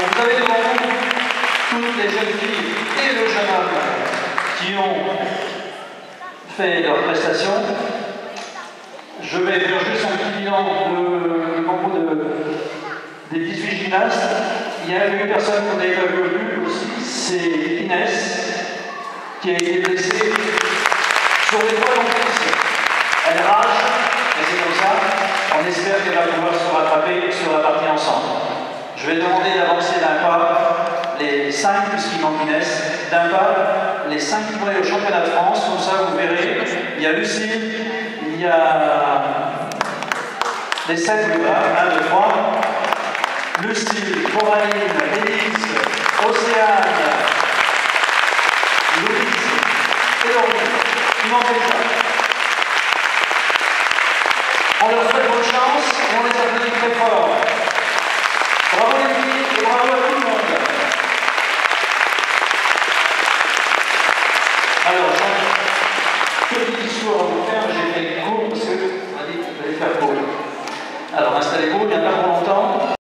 Vous avez devant vous toutes les jeunes filles et le jeune homme qui ont fait leur prestation. Je vais faire juste un petit bilan de, concours de, des 18 gymnastes. Il y a une personne qu'on n'avait pas vu au début aussi, c'est Inès, qui a été blessée sur les trois complices. Elle rage, et c'est comme ça. On espère qu'elle va pouvoir se rattraper sur la partie ensemble. Je vais demander d'avancer d'un pas les cinq, puisqu'il manque Inès, d'un pas les cinq aller au championnat de France. Comme ça, vous verrez, il y a Lucille, il y a les sept là, 1, 2, 3. Lucille, Coraline, Élise, Océane, Louise et Laurine. Il déjà. On leur souhaite bonne chance et on les applaudit très fort. Bravo les filles et bravo à tout le monde. Alors, j'ai petit discours à vous faire. Alors, installez-vous, a